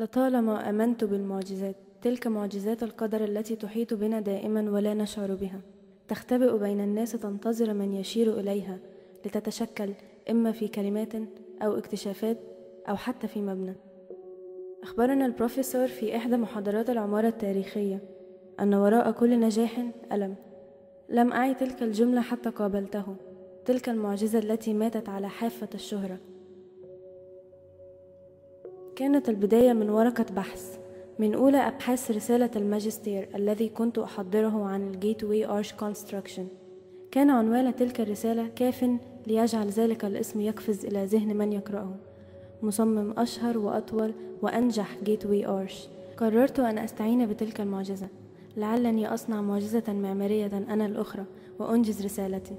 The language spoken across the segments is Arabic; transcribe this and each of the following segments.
لطالما آمنت بالمعجزات تلك معجزات القدر التي تحيط بنا دائما ولا نشعر بها. تختبئ بين الناس تنتظر من يشير إليها لتتشكل إما في كلمات أو اكتشافات أو حتى في مبنى. أخبرنا البروفيسور في إحدى محاضرات العمارة التاريخية أن وراء كل نجاح ألم. لم أعي تلك الجملة حتى قابلته. تلك المعجزة التي ماتت على حافة الشهرة. كانت البداية من ورقة بحث من أولى أبحاث رسالة الماجستير الذي كنت أحضره عن ال Gateway Arch Construction كان عنوان تلك الرسالة كاف ليجعل ذلك الاسم يقفز إلى ذهن من يقرأه. مصمم أشهر وأطول وأنجح Gateway Arch قررت أن أستعين بتلك المعجزة. لعلني أصنع معجزة معمارية أنا الأخرى وأنجز رسالتي.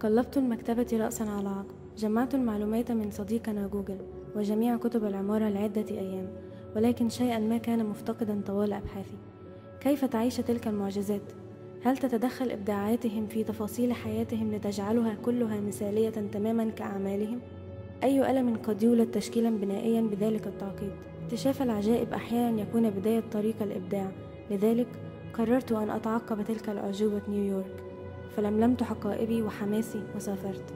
قلبت المكتبة رأسا على عقب. جمعت المعلومات من صديقنا جوجل. وجميع كتب العمارة لعدة أيام ولكن شيئا ما كان مفتقدا طوال أبحاثي كيف تعيش تلك المعجزات؟ هل تتدخل إبداعاتهم في تفاصيل حياتهم لتجعلها كلها مثالية تماما كأعمالهم؟ أي ألم قد يولد تشكيلا بنائيا بذلك التعقيد؟ اكتشاف العجائب أحيانا يكون بداية طريق الإبداع لذلك قررت أن أتعقب تلك الأعجوبة نيويورك فلملمت حقائبي وحماسي وسافرت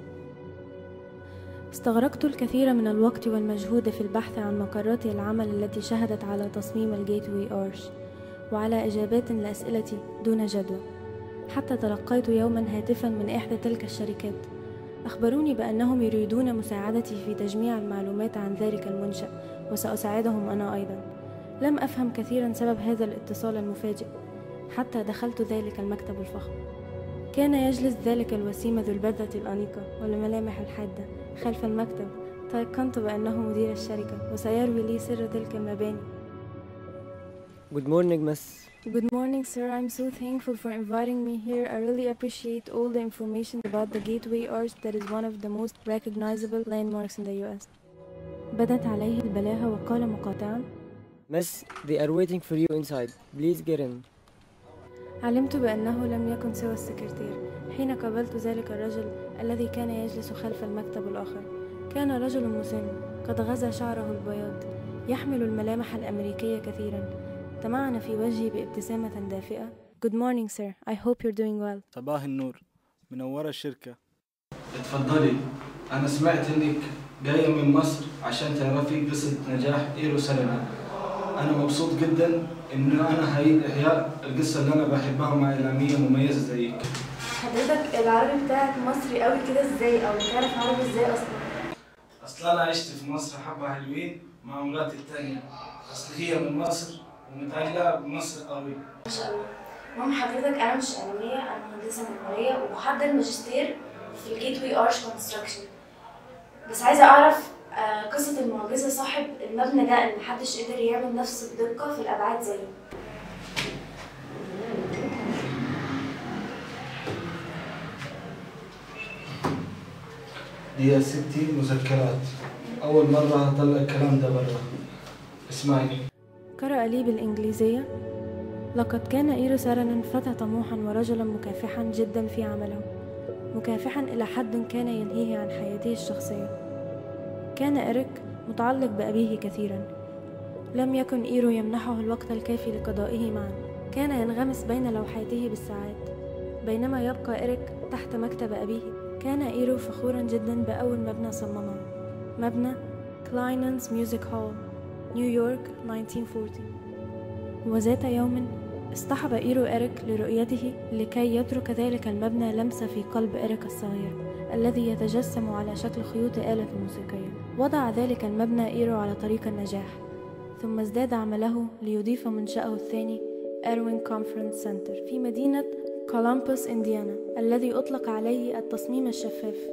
استغرقت الكثير من الوقت والمجهود في البحث عن مقرات العمل التي شهدت على تصميم ال Gateway Arch وعلى إجابات لأسئلتي دون جدوى. حتى تلقيت يوما هاتفا من إحدى تلك الشركات. أخبروني بأنهم يريدون مساعدتي في تجميع المعلومات عن ذلك المنشأ وسأساعدهم أنا أيضا. لم أفهم كثيرا سبب هذا الاتصال المفاجئ. حتى دخلت ذلك المكتب الفخم. كان يجلس ذلك الوسيم ذو البذة الأنيقة والملامح الحادة. خلف المكتب تيقنت بأنه مدير الشركة وسيروي لي سر تلك المباني Good morning, miss. Good morning, sir. I'm so thankful for inviting me here. I really appreciate all the information about the Gateway Arch that is one of the most recognizable landmarks in the US. بدت عليه البلاهة وقال مقاطعا Miss, they are waiting for you inside. Please get in. علمت بأنه لم يكن سوى السكرتير حين قابلت ذلك الرجل الذي كان يجلس خلف المكتب الآخر. كان رجل مسن قد غزا شعره البياض يحمل الملامح الأمريكية كثيرا. تمعن في وجهي بابتسامة دافئة. Good morning sir, I hope you're doing well. صباح النور. منورة الشركة. اتفضلي. أنا سمعت إنك جاية من مصر عشان تعرفي قصة نجاح إيرو سلمة أنا مبسوط جدا إن أنا هعيد إحياء القصة اللي أنا بحبها مع إعلامية مميزة زيك. حضرتك العربي بتاعك مصري قوي كده إزاي؟ أو بتعرف عربي إزاي أصلا؟ أصل أنا عشت في مصر حبة حلوين مع مراتي التانية أصل هي من مصر ومتعلقة بمصر قوي. ما شاء الله. المهم حضرتك أنا مش اعلاميه أنا مهندسة معمارية وبحضر ماجستير في ال Gateway Arch Construction بس عايزة أعرف آه، قصة المعجزة صاحب المبنى ده إن محدش قدر يعمل نفس الدقة في الأبعاد زيه. يا ستي مذكرات. أول مرة هطلع الكلام ده برا. اسمعي قرأ لي بالإنجليزية. لقد كان إيرو سارنن فتى طموحا ورجلا مكافحا جدا في عمله. مكافحا إلى حد كان ينهيه عن حياته الشخصية. كان إريك متعلق بأبيه كثيرا. لم يكن إيرو يمنحه الوقت الكافي لقضائه معا. كان ينغمس بين لوحاته بالساعات. بينما يبقى إريك تحت مكتب أبيه. كان إيرو فخورا جدا بأول مبنى صممه. مبنى Kleinhans Music Hall نيويورك 1940 وذات يوم اصطحب إيرو إريك لرؤيته لكي يترك ذلك المبنى لمسة في قلب إريك الصغير الذي يتجسم على شكل خيوط آلة موسيقية. وضع ذلك المبنى إيرو على طريق النجاح ثم ازداد عمله ليضيف منشأه الثاني Irwin Conference Center في مدينة كولومبوس إنديانا الذي أطلق عليه التصميم الشفاف.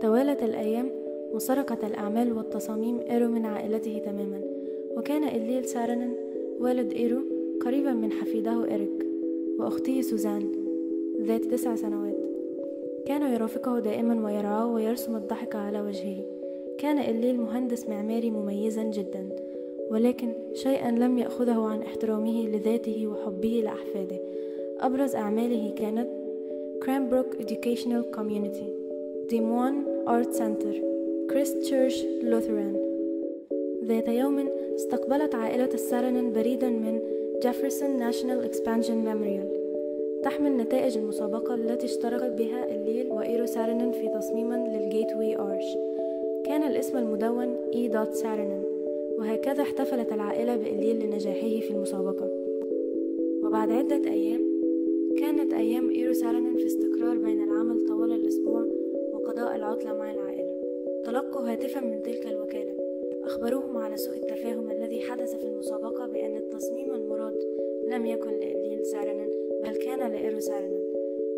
توالت الأيام وسرقت الأعمال والتصاميم إيرو من عائلته تماما وكان إليل سارنن والد إيرو قريبا من حفيده إريك وأخته سوزان ذات تسع سنوات. كان يرافقه دائما ويرعاه ويرسم الضحك على وجهه. كان إليل مهندس معماري مميزا جدا. ولكن شيئا لم يأخذه عن احترامه لذاته وحبه لأحفاده. أبرز أعماله كانت Cranbrook Educational Community Des Moines Art Center Church Lutheran ذات يوم استقبلت عائلة السارنن بريدا من Jefferson National Expansion Memorial تحمل نتائج المسابقة التي اشترك بها إليل وإيرو سارنن في تصميما لل Gateway Arch. كان الاسم المدون E dot سارنن وهكذا احتفلت العائلة بإليل لنجاحه في المسابقة. وبعد عدة أيام كانت أيام إيرو سارنن في استقرار بين العمل طوال الأسبوع وقضاء العطلة مع العائلة. تلقوا هاتفا من تلك الوكالة. أخبروهم على سوء التفاهم الذي حدث في المسابقة بأن التصميم المراد لم يكن لإليل سارنن بل كان لإيرو سارنن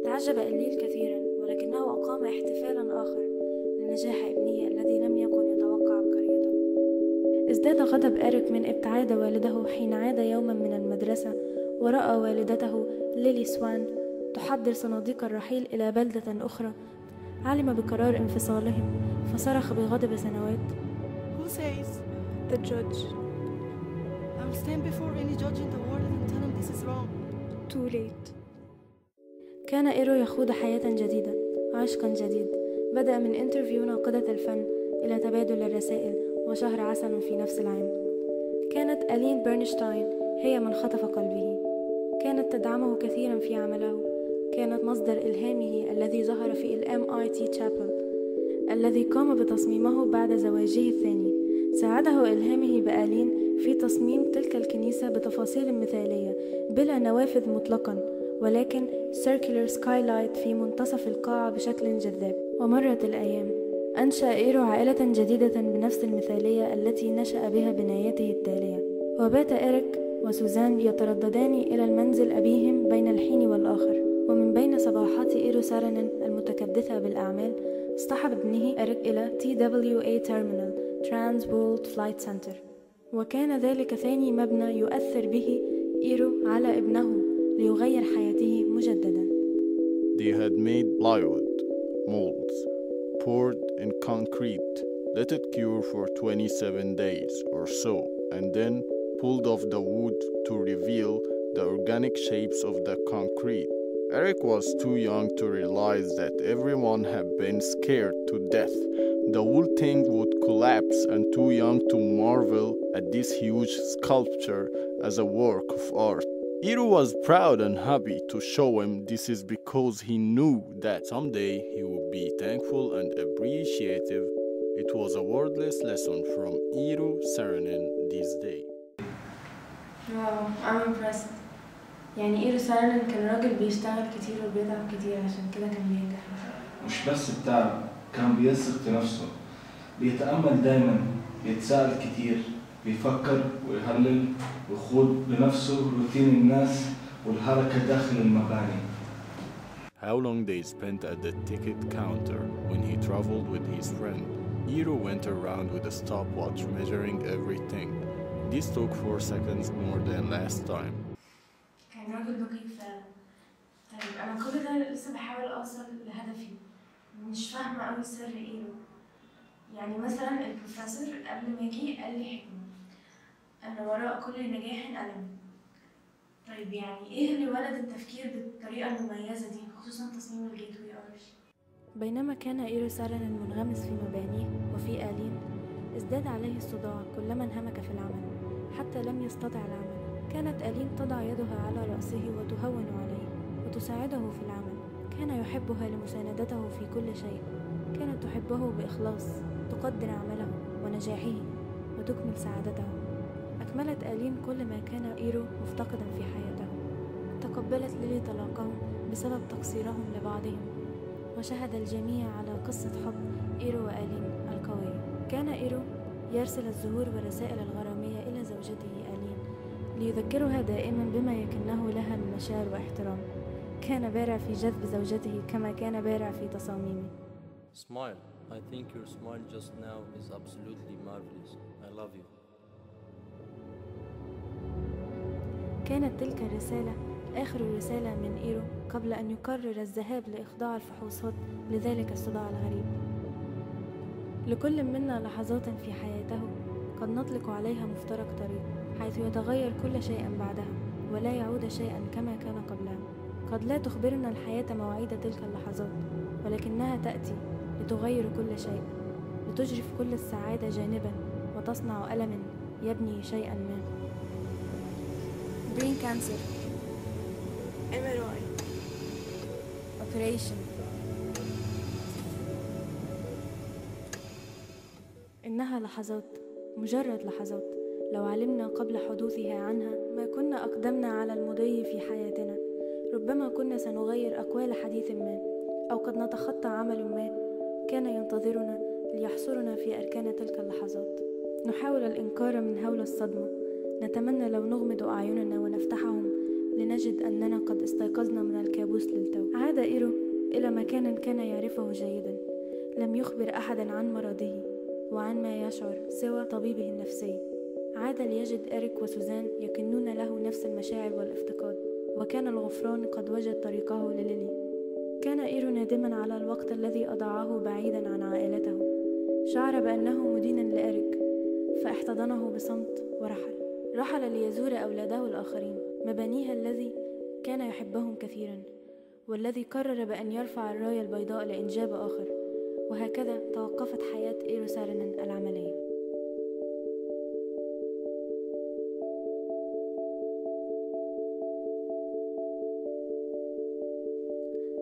تعجب إليل كثيرا ولكنه أقام احتفالا آخر لنجاح ابنه الذي لم يكن يتوقع ازداد غضب إريك من ابتعاد والده حين عاد يوما من المدرسة ورأى والدته ليلي سوان تحضر صناديق الرحيل إلى بلدة أخرى علم بقرار انفصالهم فصرخ بغضب سنوات Who says? The judge. I will stand before any judge in the world and tell him this is wrong. Too late كان إيرو يخوض حياة جديدة عشقا جديد بدأ من interview ناقدة الفن إلى تبادل الرسائل وشهر عسل في نفس العام. كانت ألين برنشتاين هي من خطف قلبه. كانت تدعمه كثيرا في عمله. كانت مصدر إلهامه الذي ظهر في ال MIT Chapel الذي قام بتصميمه بعد زواجه الثاني. ساعده إلهامه بآلين في تصميم تلك الكنيسة بتفاصيل مثالية بلا نوافذ مطلقا ولكن circular skylight في منتصف القاعة بشكل جذاب. ومرت الأيام. أنشأ إيرو عائلة جديدة بنفس المثالية التي نشأ بها بنايته التالية. وبات إيريك وسوزان يترددان إلى المنزل أبيهم بين الحين والآخر. ومن بين صباحات إيرو سارنن المتكدسة بالأعمال اصطحب ابنه إريك إلى TWA Terminal Trans World Flight Center. وكان ذلك ثاني مبنى يؤثر به إيرو على ابنه ليغير حياته مجددا. They had made plywood, molds, poured in concrete, let it cure for 27 days or so, and then pulled off the wood to reveal the organic shapes of the concrete. Eric was too young to realize that everyone had been scared to death. The whole thing would collapse, and too young to marvel at this huge sculpture as a work of art. Iru was proud and happy to show him this is because he knew that someday he would be thankful and appreciative. It was a wordless lesson from Iru Saarinen this day. واو I'm impressed يعني إيرو سارنن كان راجل بيشتغل كتير وبيتعب كتير عشان كده كان بينجح مش بس بتاع كان بيثق في نفسه بيتأمل دايما بيتساءل كتير بيفكر ويهلل ويخوض بنفسه روتين الناس والحركة داخل المباني How long they spent at the ticket counter when he traveled with his friend. Iru went around with a stopwatch measuring everything. This took four seconds more than last time. كان راجل دقيق فعلا طيب أنا كل ده لسه بحاول أوصل لهدفي مش فاهمة أوي sir إيرو يعني مثلا البروفيسور قبل ما جه قال لي حكمة أن وراء كل نجاح ألم. طيب يعني إيه اللي ولد التفكير بالطريقة المميزة دي خصوصا تصميم ال Gateway Arch؟ بينما كان إيرو سارن منغمس في مبانيه وفي آلين ازداد عليه الصداع كلما انهمك في العمل حتى لم يستطع العمل. كانت آلين تضع يدها على رأسه وتهون عليه وتساعده في العمل. كان يحبها لمساندته في كل شيء. كانت تحبه بإخلاص تقدر عمله ونجاحه وتكمل سعادته. أكملت آلين كل ما كان إيرو مفتقدا في حياته تقبلت ليلي طلاقهم بسبب تقصيرهم لبعضهم وشهد الجميع على قصة حب إيرو وآلين القوية كان إيرو يرسل الزهور والرسائل الغرامية إلى زوجته آلين ليذكرها دائما بما يكنه لها من مشاعر واحترام كان بارع في جذب زوجته كما كان بارع في تصاميمه Smile. I think your smile just now is absolutely marvelous. I love you. كانت تلك الرسالة آخر رسالة من إيرو قبل أن يقرر الذهاب لإخضاع الفحوصات لذلك الصداع الغريب. لكل منا لحظات في حياته قد نطلق عليها مفترق طريق حيث يتغير كل شيء بعدها ولا يعود شيئا كما كان قبلها. قد لا تخبرنا الحياة مواعيد تلك اللحظات ولكنها تأتي لتغير كل شيء لتجري في كل السعادة جانبا وتصنع ألم يبني شيئا ما. Brain cancer. MRI Operation. إنها لحظات مجرد لحظات. لو علمنا قبل حدوثها عنها ما كنا أقدمنا على المضي في حياتنا. ربما كنا سنغير أقوال حديث ما أو قد نتخطى عمل ما كان ينتظرنا ليحصرنا في أركان تلك اللحظات. نحاول الإنكار من هول الصدمة. نتمنى لو نغمض أعيننا ونفتحهم لنجد أننا قد استيقظنا من الكابوس للتو. عاد إيرو إلى مكان كان يعرفه جيدا. لم يخبر أحدا عن مرضه وعن ما يشعر سوى طبيبه النفسي. عاد ليجد إريك وسوزان يكنون له نفس المشاعر والافتقاد وكان الغفران قد وجد طريقه لليلي. كان إيرو نادما على الوقت الذي أضاعه بعيدا عن عائلته. شعر بأنه مدينا لإريك فاحتضنه بصمت ورحل. رحل ليزور أولاده الآخرين مبانيها الذي كان يحبهم كثيرا والذي قرر بأن يرفع الراية البيضاء لإنجاب آخر وهكذا توقفت حياة إيرو سارنن العملية.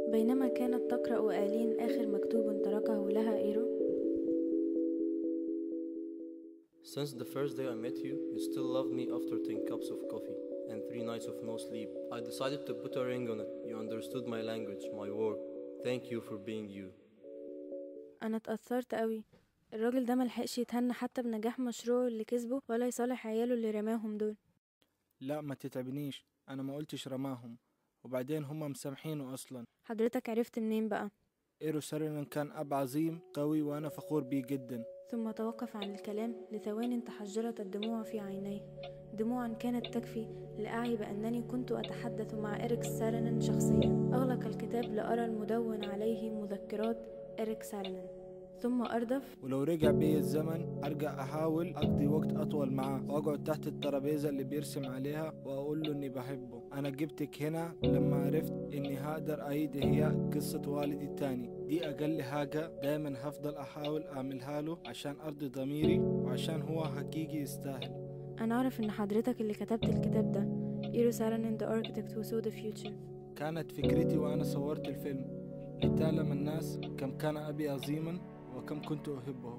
بينما كانت تقرأ آلين آخر مكتوب تركه لها إيرو Since the first day I met you, you still loved me after 10 cups of coffee and 3 nights of no sleep. I decided to put a ring on it. You understood my language, my work. Thank you for being you. أنا اتأثرت قوي الراجل ده ملحقش يتهنى حتى بنجاح مشروعه اللي كسبه ولا يصالح عياله اللي رماهم دول لا ما تتعبنيش أنا ما قلتش رماهم وبعدين هما مسامحينه أصلا حضرتك عرفت منين بقى ايرو سارينن كان أب عظيم قوي وأنا فخور بيه جدا ثم توقف عن الكلام لثوان تحجرت الدموع في عينيه. دموعا كانت تكفي لأعي بأنني كنت أتحدث مع إريك سارنن شخصيا. أغلق الكتاب لأرى المدون عليه مذكرات إريك سارنن. ثم أردف. ولو رجع بيا الزمن أرجع أحاول أقضي وقت أطول معاه وأقعد تحت الترابيزة اللي بيرسم عليها وأقول له إني بحبه. أنا جبتك هنا لما عرفت إني هقدر أعيد إحياء قصة والدي التاني. دي أقل حاجة دايما هفضل أحاول أعملها له عشان أرضي ضميري وعشان هو حقيقي يستاهل. أنا أعرف إن حضرتك اللي كتبت الكتاب ده إيرو سارنن the architect who saw the future. كانت فكرتي وأنا صورت الفيلم. لتعلم الناس كم كان أبي عظيما وكم كنت أحبه.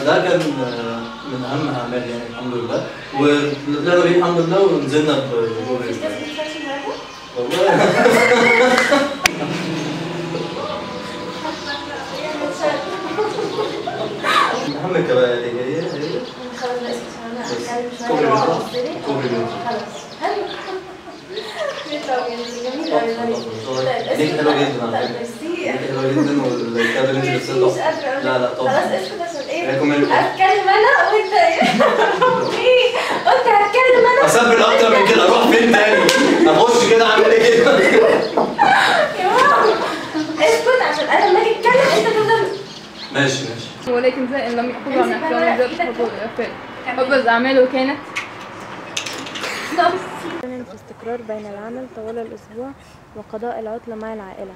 فده كان آه، من أهم اعمالي يعني الحمد لله. وطلعنا بيه الحمد لله ونزلنا بجمهور والله. أهم الكبائر هي هي بيطلع كوبري بيطلع ليك حلو جدا على فكره. لا لا خلاص طبعا اسكت عشان إيه؟ اتكلم أنا وانت إيه؟ إيه قلت هتكلم أنا اسبل أكتر من كده أروح فين تاني؟ أخش كده أعمل إيه؟ كده يا ماما. اسكت عشان أنا لما أجي أتكلم أنت تفضل. ماشي ماشي. ولكن زائد لم يحفظوا عن أفلام ذات حضور أبرز أعماله كانت؟ كان في استقرار بين العمل طوال الأسبوع وقضاء العطلة مع العائلة.